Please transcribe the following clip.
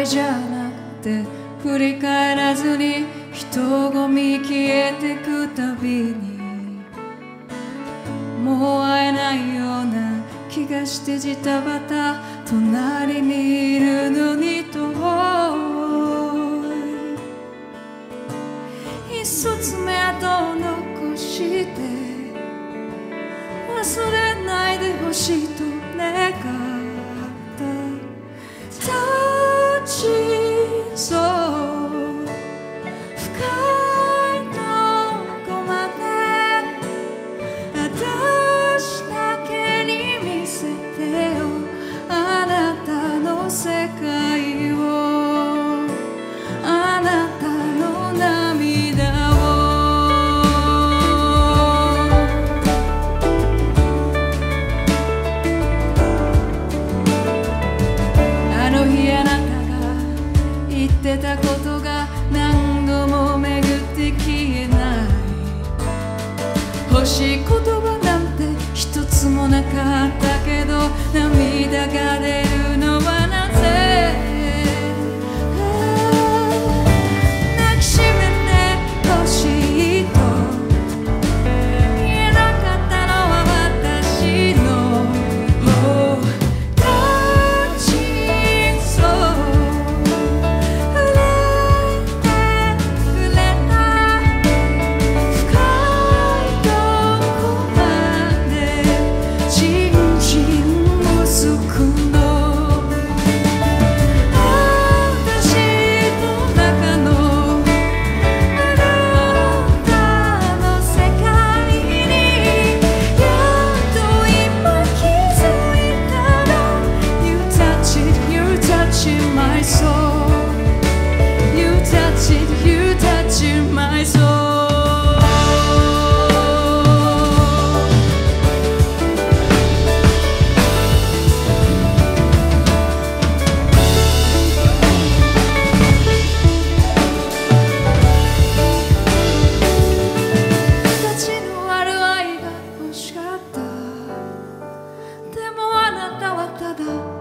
いじゃなくて振り返らずに人混み消えてくたびにもう会えないような気がしてジタバタ隣にいるのに遠い一冊目跡を残して忘れないでほしいと願ったことが何度も巡って消えない。欲しい言葉なんて一つもなかったけど涙が出る。的